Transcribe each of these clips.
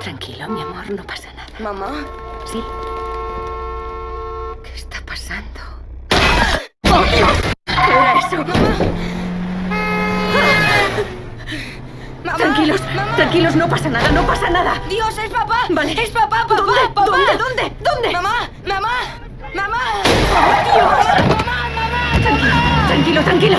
Tranquilo, mi amor, no pasa nada. Mamá. Sí. ¿Qué está pasando? ¿Qué era eso? Mamá. Tranquilos, Mamá. tranquilos, no pasa nada, no pasa nada. Dios, es papá. Vale. Es papá, papá, ¿Dónde? papá. ¿Dónde? ¿Dónde? ¿Dónde? Mamá, mamá. Dios. Mamá, mamá. Tranquilo,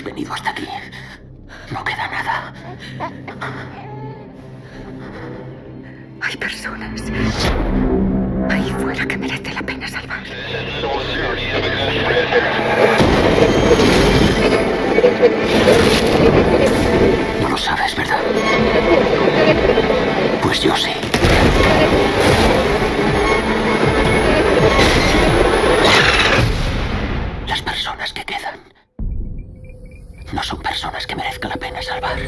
habéis venido hasta aquí. No queda nada. Hay personas ahí fuera que merece la pena salvar. No lo sabes, ¿verdad? Pues yo sí. Las personas que quedan no son personas que merezca la pena salvar.